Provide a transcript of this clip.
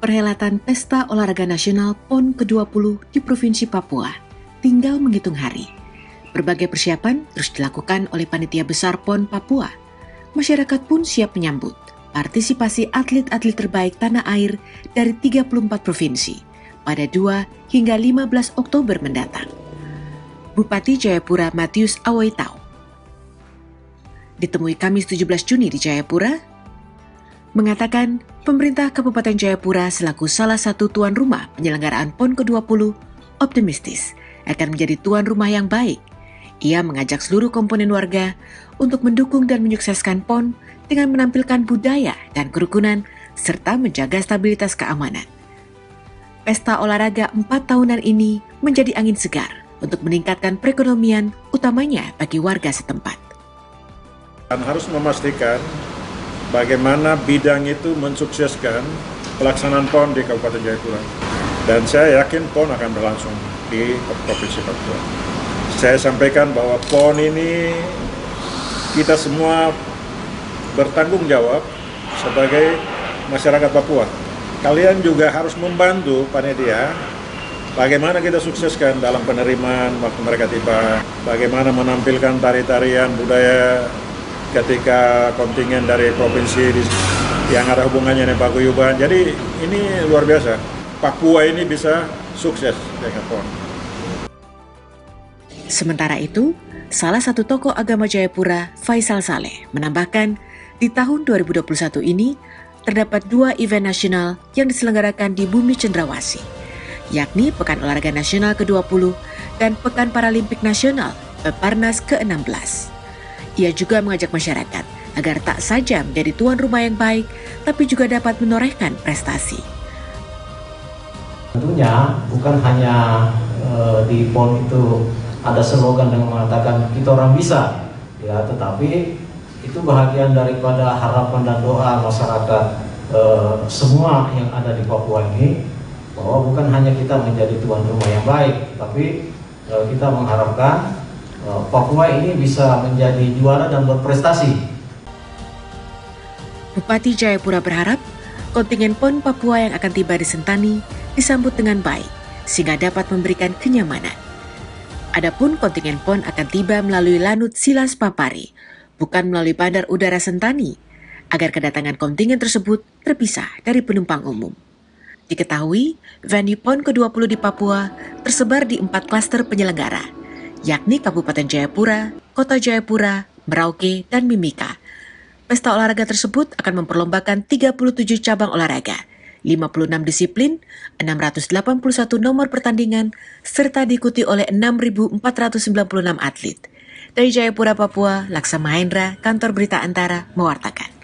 perhelatan Pesta Olahraga Nasional PON ke-20 di Provinsi Papua tinggal menghitung hari. Berbagai persiapan terus dilakukan oleh panitia besar PON Papua. Masyarakat pun siap menyambut partisipasi atlet-atlet terbaik tanah air dari 34 provinsi pada 2 hingga 15 Oktober mendatang. Bupati Jayapura Matius Awaitau ditemui Kamis 17 Juni di Jayapura mengatakan pemerintah Kabupaten Jayapura selaku salah satu tuan rumah penyelenggaraan PON ke-20 optimistis akan menjadi tuan rumah yang baik. Ia mengajak seluruh komponen warga untuk mendukung dan menyukseskan PON dengan menampilkan budaya dan kerukunan serta menjaga stabilitas keamanan. Pesta olahraga empat tahunan ini menjadi angin segar untuk meningkatkan perekonomian utamanya bagi warga setempat. Dan harus memastikan bagaimana bidang itu mensukseskan pelaksanaan PON di Kabupaten Jayapura. Dan saya yakin PON akan berlangsung di Provinsi Papua. Saya sampaikan bahwa PON ini kita semua bertanggung jawab sebagai masyarakat Papua. Kalian juga harus membantu panitia bagaimana kita sukseskan dalam penerimaan waktu mereka tiba, bagaimana menampilkan tari-tarian budaya ketika kontingen dari provinsi yang ada hubungannya dengan paguyuban. Jadi ini luar biasa. Papua ini bisa sukses dengan PON. Sementara itu, salah satu tokoh agama Jayapura, Faisal Saleh, menambahkan di tahun 2021 ini terdapat dua event nasional yang diselenggarakan di bumi Cendrawasih, yakni Pekan Olahraga Nasional ke-20 dan Pekan Paralimpik Nasional Peparnas ke-16. Ia juga mengajak masyarakat agar tak saja menjadi tuan rumah yang baik, tapi juga dapat menorehkan prestasi. Tentunya bukan hanya e, di PON itu ada slogan yang mengatakan kita orang bisa, ya, tetapi itu bahagian daripada harapan dan doa masyarakat e, semua yang ada di Papua ini bahwa bukan hanya kita menjadi tuan rumah yang baik, tapi e, kita mengharapkan Papua ini bisa menjadi juara dan berprestasi. Bupati Jayapura berharap kontingen PON Papua yang akan tiba di Sentani disambut dengan baik sehingga dapat memberikan kenyamanan. Adapun kontingen PON akan tiba melalui Lanut Silas Papari, bukan melalui Bandar Udara Sentani, agar kedatangan kontingen tersebut terpisah dari penumpang umum. Diketahui, venue PON ke-20 di Papua tersebar di empat klaster penyelenggara, yakni Kabupaten Jayapura, Kota Jayapura, Merauke, dan Mimika. Pesta olahraga tersebut akan memperlombakan 37 cabang olahraga, 56 disiplin, 681 nomor pertandingan, serta diikuti oleh 6.496 atlet. Dari Jayapura, Papua, Laksa Mahendra, Kantor Berita Antara, mewartakan.